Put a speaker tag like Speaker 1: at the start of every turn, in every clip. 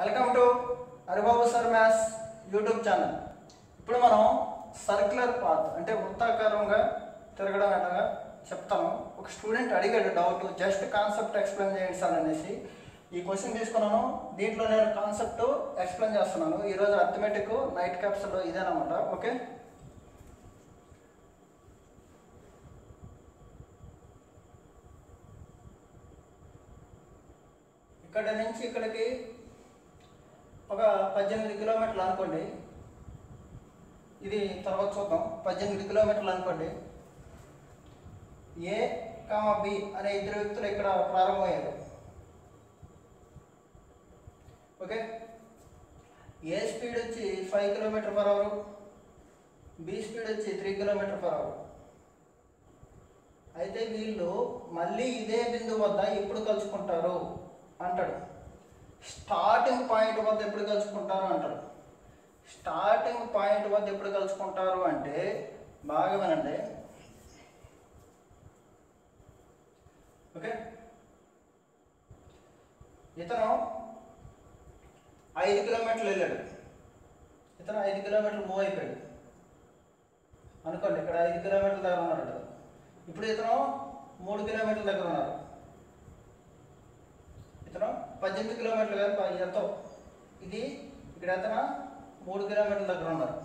Speaker 1: Welcome to Haribabu sir maths YouTube channel. ఇప్పుడు మనం circular path అంటే వృత్తాకారంగా తిరగడం అనగా చెప్తాను. ఒక స్టూడెంట్ అడిగాడు డౌట్ జస్ట్ కాన్సెప్ట్ ఎక్స్ప్లెయిన్ చేయండి సార్ అనేసి. ఈ క్వశ్చన్ తీసుకున్నాను. దీంట్లో నేను కాన్సెప్ట్ ఎక్స్ప్లెయిన్ చేస్తున్నాను. ఈరోజు అర్థమెటిక్ నైట్ క్యాప్స్లో ఇదేనమాట. ఓకే? ఇక్కడ నుంచి ఇక్కడికి ఒక పద్దెనిమిది కిలోమీటర్లు అనుకోండి. ఇది తర్వాత చూద్దాం. పద్దెనిమిది కిలోమీటర్లు అనుకోండి. ఏ కామ బి అనే ఇద్దరు వ్యక్తులు ఇక్కడ ప్రారంభమయ్యారు. ఓకే? ఏ స్పీడ్ వచ్చి five kilometre per hour B speed వచ్చి త్రీ కిలోమీటర్ పర్ అవర్ అయితే వీళ్ళు మళ్ళీ ఇదే బిందువు వద్ద ఎప్పుడు కలుసుకుంటారు? అంటాడు. స్టార్టింగ్ పాయింట్ వద్ద ఎప్పుడు కలుసుకుంటారు అంటారు. స్టార్టింగ్ పాయింట్ వద్ద ఎప్పుడు కలుసుకుంటారు అంటే బాగా వినండి. ఓకే? ఇతను ఐదు కిలోమీటర్లు వెళ్ళాడు. ఇతను ఐదు కిలోమీటర్లు మూవ్ అయిపోయాడు. అనుకోండి ఇక్కడ ఐదు కిలోమీటర్ల దగ్గర ఉన్నాడు ఇప్పుడు ఇతను మూడు కిలోమీటర్ల దగ్గర ఉన్నారు. ఇతను పద్దెనిమిది కిలోమీటర్లు కాదు ఎంతో ఇది ఇక్కడ ఇతను మూడు కిలోమీటర్ల దగ్గర ఉన్నారు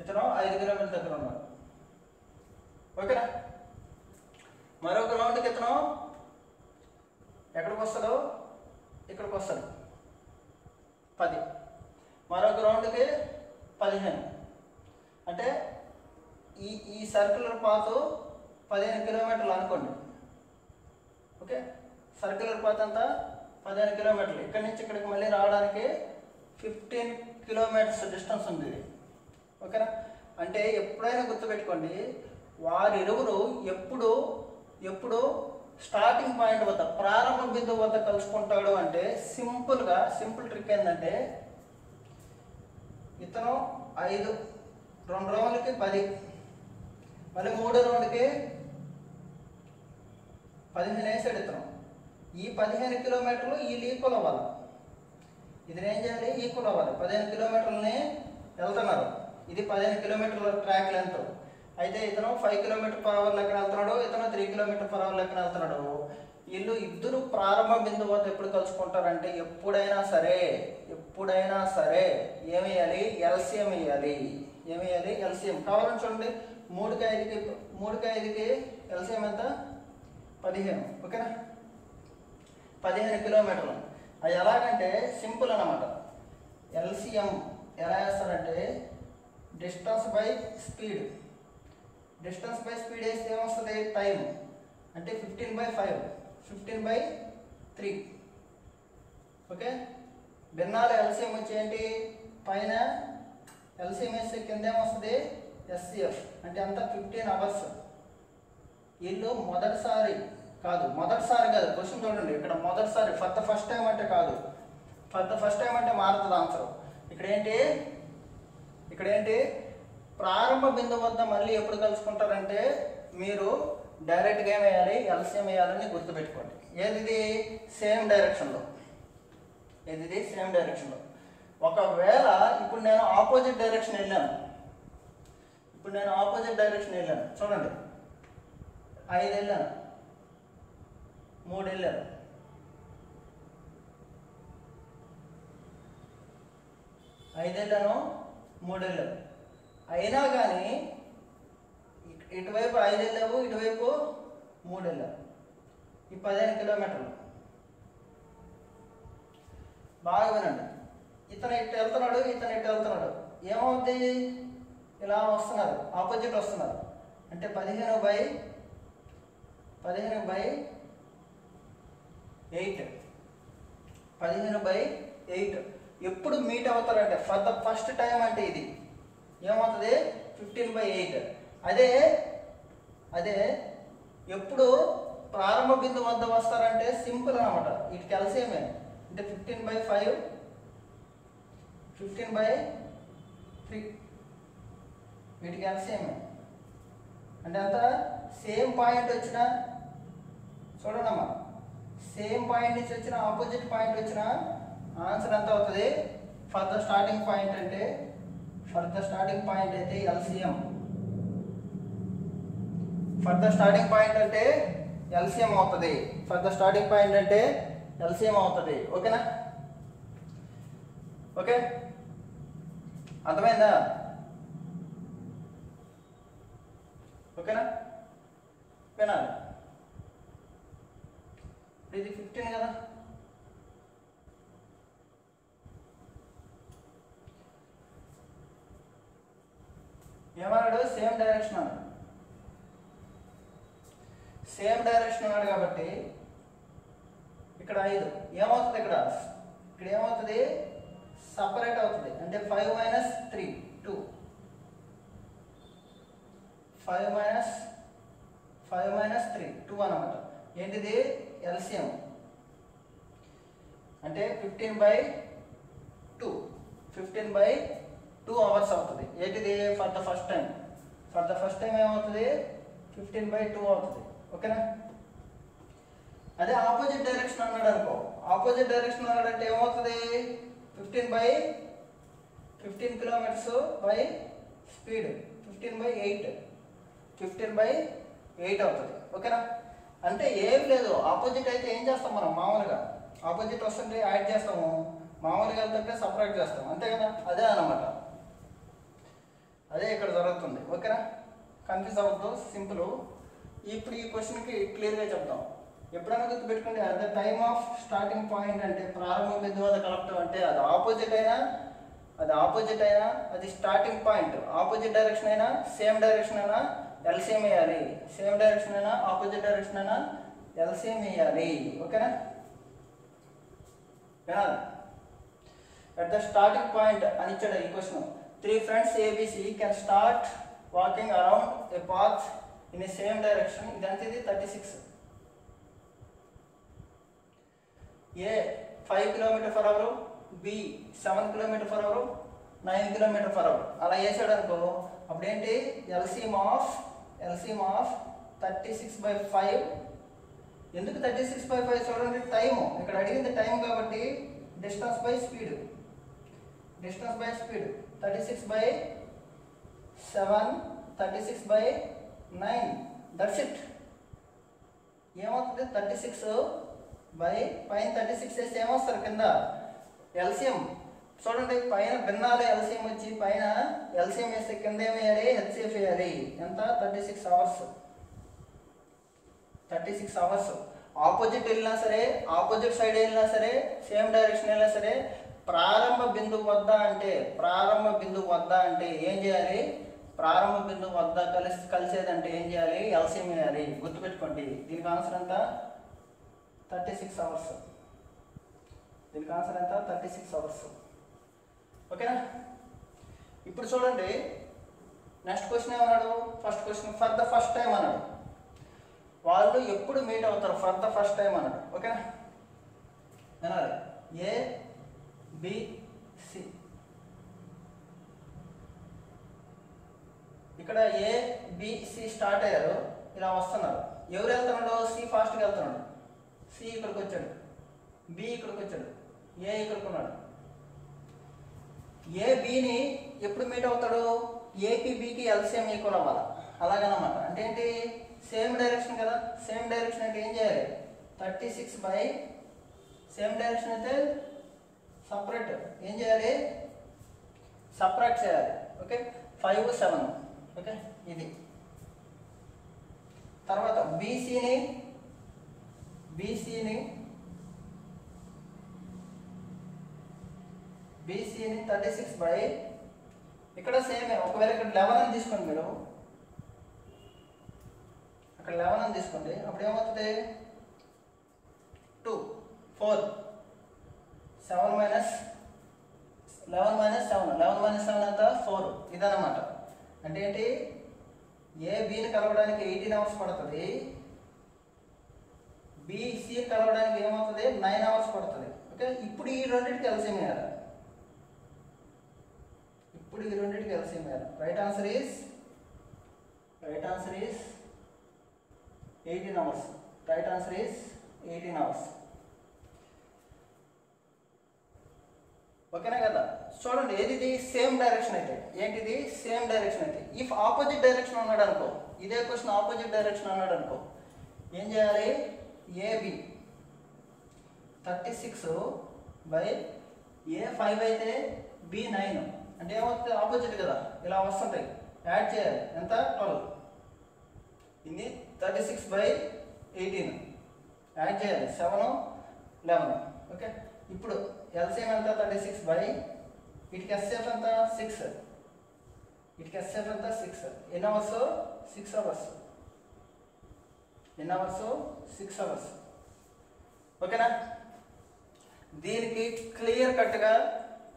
Speaker 1: ఇతను ఐదు కిలోమీటర్ల దగ్గర ఉన్నారు ఓకేనా? మరొక రౌండ్కి ఇతను ఎక్కడికి వస్తాడు? ఇక్కడికి వస్తాడు. పది. మరొక రౌండ్కి పదిహేను. అంటే ఈ ఈ సర్కులర్ పాతు పదిహేను కిలోమీటర్లు అనుకోండి. ఓకే? సర్క్యులర్ పాత్ అంతా పదిహేను కిలోమీటర్లు. ఇక్కడి నుంచి ఇక్కడికి మళ్ళీ రావడానికి ఫిఫ్టీన్ కిలోమీటర్స్ డిస్టెన్స్ ఉంది. ఓకేనా? అంటే ఎప్పుడైనా గుర్తుపెట్టుకోండి వారిరువురు ఎప్పుడు ఎప్పుడు స్టార్టింగ్ పాయింట్ వద్ద ప్రారంభ బిందువు వద్ద కలుసుకుంటాడు అంటే సింపుల్గా సింపుల్ ట్రిక్ ఏంటంటే ఇతను ఐదు రెండు రౌండ్లకి పది మళ్ళీ మూడో రౌండ్కి పదిహేను వేసాడు ఇతను. ఈ పదిహేను కిలోమీటర్లు ఈ ఈక్వల్ అవ్వాలి ఇది ఏం చేయాలి? ఈక్వల్ అవ్వాలి పదిహేను కిలోమీటర్లని వెళ్తున్నారు. ఇది పదిహేను కిలోమీటర్ల ట్రాక్ లెంత్ అయితే ఇతను ఫైవ్ కిలోమీటర్ పర్ అవర్ లెక్కన వెళ్తున్నాడు ఇతను త్రీ కిలోమీటర్ పర్ అవర్ లెక్కన వెళ్తున్నాడు. వీళ్ళు ఇద్దరు ప్రారంభ బిందువు వద్ద ఎప్పుడు కలుసుకుంటారంటే ఎప్పుడైనా సరే ఎప్పుడైనా సరే ఏమి వేయాలి? ఎల్సిఎం వేయాలి. ఏమి వేయాలి? ఎల్సిఎం కావాలని చూడండి. మూడుకి ఐదుకి మూడుకి ఐదుకి ఎల్సిఎం ఎంత? పదిహేను. ఓకేనా? పదిహేను కిలోమీటర్లు. అది ఎలాగంటే సింపుల్ అన్నమాట. ఎల్సిఎం ఎలా వేస్తారంటే distance by speed. Distance by speed వేస్తే ఏమొస్తుంది? టైం అంటే fifteen by five. Fifteen by three. Okay? భిన్నాలు LCM వచ్చేంటి పైన ఎల్సిఎం వేస్తే కింద ఏమొస్తుంది? ఎస్సిఎఫ్. అంటే అంత ఫిఫ్టీన్ అవర్స్. వీళ్ళు మొదటిసారి కాదు మొదటిసారి కాదు క్వశ్చన్ చూడండి ఇక్కడ మొదటిసారి ఫర్ ద ఫస్ట్ టైం అంటే కాదు. ఫర్ ద ఫస్ట్ టైం అంటే మారుతుంది ఆన్సర్ ఇక్కడ ఏంటి? ఇక్కడ ఏంటి? ప్రారంభ బిందు వద్ద మళ్ళీ ఎప్పుడు కలుసుకుంటారంటే మీరు డైరెక్ట్గా ఏం వేయాలి? ఎల్సిఎం వేయాలని గుర్తుపెట్టుకోండి. ఏది సేమ్ డైరెక్షన్లో ఏది సేమ్ డైరెక్షన్లో ఒకవేళ ఇప్పుడు నేను ఆపోజిట్ డైరెక్షన్ వెళ్ళాను. ఇప్పుడు నేను ఆపోజిట్ డైరెక్షన్ వెళ్ళాను. చూడండి. ఐదు వెళ్ళాను. మూడు ఐదేళ్ళను మూడేళ్ళు అయినా కానీ ఇటు- ఇటువైపు ఐదేళ్ళవు ఇటువైపు మూడేళ్ళు ఈ పదిహేను కిలోమీటర్లు. బాగా వినండి. ఇతను ఇటు వెళ్తున్నాడు ఇతను ఇటు వెళ్తున్నాడు. ఏమవుద్ది? ఇలా వస్తున్నారు. ఆపోజిట్ వస్తున్నారు. అంటే పదిహేను బై పదిహేను బై ఎయిట్. పదిహేను బై ఎయిట్. ఎప్పుడు మీట్ అవుతారంటే ఫర్ ద ఫస్ట్ టైం అంటే ఇది. ఏమవుతుంది? ఫిఫ్టీన్ బై ఎయిట్ అదే అదే ఎప్పుడు ప్రారంభ బిందు వద్ద వస్తారంటే సింపుల్ అనమాట ఇటు కలిసేమే అంటే fifteen by five fifteen by three వీటికి కలిసేమే అంటే అంత సేమ్ పాయింట్ వచ్చిన చూడండి అమ్మా సేమ్ పాయింట్ నుంచి వచ్చిన ఆపోజిట్ పాయింట్ వచ్చిన ఆన్సర్ ఎంత అవుతుంది? ఫర్ ద స్టార్టింగ్ పాయింట్ అంటే ఫర్ ద స్టార్టింగ్ పాయింట్ అయితే LCM for the starting point అంటే ఎల్సిఎం అవుతుంది. ఫర్ ద స్టార్టింగ్ పాయింట్ అంటే ఎల్సిఎం అవుతుంది. ఓకేనా ఓకే అర్థమైందా? ఓకేనా వినాలి ఇది ఫిఫ్టీన్ కదా? ఏమన్నాడు? సేమ్ డైరెక్షన్ అన్నాడు. సేమ్ డైరెక్షన్ అన్నాడు కాబట్టి ఇక్కడ ఐదు. ఏమవుతుంది ఇక్కడ? ఇక్కడ ఏమవుతుంది? సపరేట్ అవుతుంది. అంటే five minus three two. Five minus five minus three two అనమాట ఏంటిది? ఎల్సిఎం అంటే fifteen by two fifteen by two hours అవుతుంది. ఏంటిది? For the first time for the first time ఏమవుతుంది? ఫిఫ్టీన్ బై టూ అవుతుంది. ఓకేనా అదే ఆపోజిట్ డైరెక్షన్ అన్నాడు అనుకో. ఆపోజిట్ డైరెక్షన్ అన్నాడంటే ఏమవుతుంది? Fifteen by fifteen kilometres by speed fifteen by eight fifteen by eight అవుతుంది. ఓకేనా అంటే ఏం లేదు ఆపోజిట్ అయితే ఏం చేస్తాం మనం మామూలుగా? ఆపోజిట్ వస్తుంటే యాడ్ చేస్తాము మామూలుగా వెళ్తుంటే సపరేట్ చేస్తాం అంతే కదా? అదే అనమాట అదే ఇక్కడ జరుగుతుంది ఓకేనా? కన్ఫ్యూజ్ అవ్వద్దు సింపుల్ ఇప్పుడు ఈ క్వశ్చన్కి క్లియర్గా చెప్తాం ఎప్పుడైనా గుర్తుపెట్టుకోండి at the time of starting point అంటే ప్రారంభ బిందువు వద్ద కలపటం అంటే అది ఆపోజిట్ అయినా అది ఆపోజిట్ అయినా అది స్టార్టింగ్ పాయింట్ ఆపోజిట్ డైరెక్షన్ అయినా సేమ్ డైరెక్షన్ అయినా ఎల్సిఎం వేయాలి సేమ్ డైరెక్షన్ అయినా ఆపోజిట్ డైరెక్షన్ అయినా ఎల్సిఎం వేయాలి ఓకేనా? వినాలి. అట్ ద స్టార్టింగ్ పాయింట్ అని ఇచ్చాడు ఈ question three friends ABC can start walking around a path in a same direction ఇదంతా ఇది thirty six A five kilometre for hour B seven kilometre for hour nine kilometre for hour అలా వేసాడు అనుకో అప్పుడు ఏంటి of LCM of thirty six by five ఎందుకు thirty six by five చూడండి? Time ఇక్కడ అడిగింది టైం కాబట్టి distance by speed distance by speed thirty six by seven thirty six by nine that's it ఏమవుతుంది? థర్టీ సిక్స్ బై పైన thirty six వేస్తే ఏమొస్తారు కింద? ఎల్సిఎం చూడండి పైన భిన్నాలు ఎల్సిఎం వచ్చి పైన ఎల్సిఎం వేస్తే కింద ఏం వేయాలి? హెచ్సిఎఫ్ వేయాలి. ఎంత? Thirty six hours. Thirty six hours. Opposite వెళ్ళినా సరే ఆపోజిట్ సైడ్ వెళ్ళినా సరే సేమ్ డైరెక్షన్ వెళ్ళినా సరే ప్రారంభ బిందువు వద్ద అంటే ప్రారంభ బిందువు వద్ద అంటే ఏం చేయాలి? ప్రారంభ బిందువు వద్ద కలిసి కలిసేదంటే ఏం చేయాలి? ఎల్సిఎం వేయాలి. గుర్తుపెట్టుకోండి. దీనికి ఆన్సర్ ఎంత? Thirty six hours. దీనికి ఆన్సర్ ఎంత? Thirty six hours. ఓకేనా? ఇప్పుడు చూడండి. నెక్స్ట్ క్వశ్చన్ ఏమన్నాడు? First question for the first time అన్నాడు. వాళ్ళు ఎప్పుడు మీట్ అవుతారు? ఫర్ ద ఫస్ట్ టైం అన్నాడు. ఓకేనా? వినాలి. ఏ బిసి ఇక్కడ ఏ బిసి స్టార్ట్ అయ్యారు. ఇలా వస్తున్నారు. ఎవరు వెళ్తున్నాడు? సి ఫాస్ట్గా వెళ్తున్నాడు. సి ఇక్కడికి వచ్చాడు. బి ఇక్కడికి వచ్చాడు. ఏ ఇక్కడికి ఉన్నాడు. ఏ బిని ఎప్పుడు మీట్ అవుతాడు? ఏకి బికి ఎల్సిఎం ఈక్వల్ అవ్వాలి? అలాగనమాట. అంటే ఏంటి? సేమ్ డైరెక్షన్ కదా. సేమ్ డైరెక్షన్ అంటే ఏం చేయాలి? Thirty six by same direction అయితే సపరేట్ ఏం చేయాలి? సపరేట్ చేయాలి. ఓకే ఫైవ్ సెవెన్ ఓకే ఇది. తర్వాత బీసీని బీసీని బీసీని థర్టీ సిక్స్ బై ఇక్కడ సేమే ఒకవేళ ఇక్కడ లెవెన్ అని తీసుకోండి మీరు. అక్కడ లెవెన్ అని తీసుకోండి. అప్పుడు ఏమవుతుంది? Two four seven minus eleven minus seven eleven minus seven అంతా ఫోర్ ఇదన్నమాట. అంటే ఏంటి? ఏ బీని కలవడానికి ఎయిటీన్ అవర్స్ పడుతుంది. బీసీ కలవడానికి ఏమవుతుంది? నైన్ అవర్స్ పడుతుంది. ఓకే ఇప్పుడు ఈ రెండింటికి కలిసి వేయాలి ఇప్పుడు ఈ రెండింటికి ఎల్సిఎం వేయాలి right answer is right answer is eighteen hours right answer is eighteen hours ఓకేనా కదా? చూడండి ఏది ఇది సేమ్ డైరెక్షన్ అయితే? ఏంటిది? సేమ్ డైరెక్షన్ అయితే. ఇఫ్ ఆపోజిట్ డైరెక్షన్ ఉన్నాడు అనుకో ఇదే క్వశ్చన్ ఆపోజిట్ డైరెక్షన్ అన్నాడు అనుకో ఏం చేయాలి? AB thirty six by A five అయితే బి నైన్ అంటే ఏమవుతుంది ఆపోజిట్ కదా. ఇలా వస్తుంటాయి. యాడ్ చేయాలి. ఎంత? ట్వెల్వ్ ఇది thirty six by eighteen add చేయాలి. సెవెన్ లెవెన్ ఓకే ఇప్పుడు ఎల్సిఎం ఎంత? థర్టీ సిక్స్ బై వీటికి ఎస్ఎఫ్ ఎంత? సిక్స్ వీటికి ఎస్ఎఫ్ ఎంత? సిక్స్ ఎన్ని అవర్స్ సిక్స్ అవర్స్ ఎన్ని అవర్స్ సిక్స్ అవర్స్ ఓకేనా దీనికి క్లియర్ కట్గా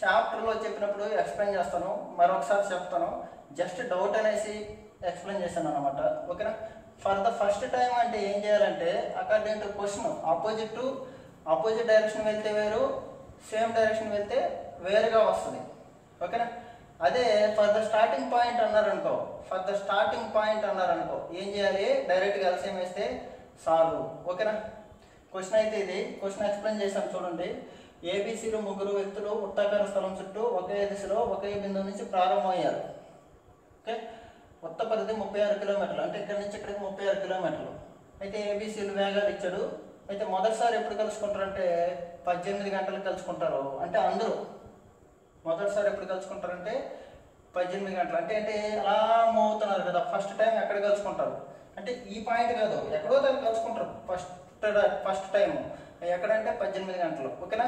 Speaker 1: చాప్టర్లో చెప్పినప్పుడు ఎక్స్ప్లెయిన్ చేస్తాను. మరొకసారి చెప్తాను. జస్ట్ డౌట్ అనేసి ఎక్స్ప్లెయిన్ చేశాను అనమాట ఓకేనా ఫర్ ద ఫస్ట్ టైం అంటే ఏం చేయాలంటే according to question opposite to opposite direction వెళ్తే వేరు సేమ్ డైరెక్షన్ వెళ్తే వేరుగా వస్తుంది. ఓకేనా అదే ఫర్ ద స్టార్టింగ్ పాయింట్ అన్నారనుకో ఫర్ ద స్టార్టింగ్ పాయింట్ అన్నారనుకో ఏం చేయాలి? డైరెక్ట్గా ఎల్సిఎం వేస్తే సాల్వ్ ఓకేనా క్వశ్చన్ అయితే ఇది. క్వశ్చన్ ఎక్స్ప్లెయిన్ చేశాను చూడండి. ఏబీసీలో ముగ్గురు వ్యక్తులు వృత్తాకార స్థలం చుట్టూ ఒకే దిశలో ఒకే బిందువు నుంచి ప్రారంభమయ్యారు. ఓకే? కొత్త పరిధి ముప్పై ఆరు కిలోమీటర్లు. అంటే ఇక్కడ నుంచి ఇక్కడికి ముప్పై ఆరు కిలోమీటర్లు. అయితే ఏబీసీలు వేగాలు ఇచ్చాడు అయితే మొదటిసారి ఎప్పుడు కలుసుకుంటారు అంటే పద్దెనిమిది గంటలకు కలుసుకుంటారు. అంటే అందరూ మొదటిసారి ఎప్పుడు కలుసుకుంటారంటే పద్దెనిమిది గంటలు. అంటే అంటే అలా మోగుతున్నారు కదా ఫస్ట్ టైం ఎక్కడ కలుసుకుంటారు? అంటే ఈ పాయింట్ కాదు ఎక్కడో దగ్గర కలుసుకుంటారు ఫస్ట్ ఫస్ట్ టైం ఎక్కడంటే పద్దెనిమిది గంటలు ఓకేనా?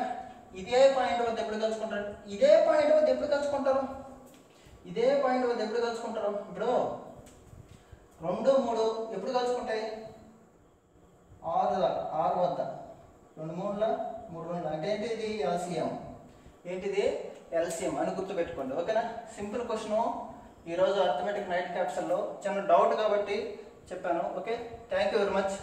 Speaker 1: ఇదే పాయింట్ వద్ద ఎప్పుడు కలుసుకుంటారు? ఇదే పాయింట్ వద్ద ఎప్పుడు కలుసుకుంటారు? ఇదే పాయింట్ వద్ద ఎప్పుడు కలుసుకుంటారు? ఇప్పుడు రెండు మూడు ఎప్పుడు కలుసుకుంటాయి? ఆరు ఆరు వద్ద. రెండు మూడుల మూడు రెండు అంటే ఏంటి ఇది ఎల్సిఎం. ఏంటిది? ఎల్సిఎం అని గుర్తుపెట్టుకోండి ఓకేనా? Simple question. ఈరోజు అర్థమెటిక్ నైట్ క్యాప్షన్లో చిన్న డౌట్ కాబట్టి చెప్పాను okay? Thank you very much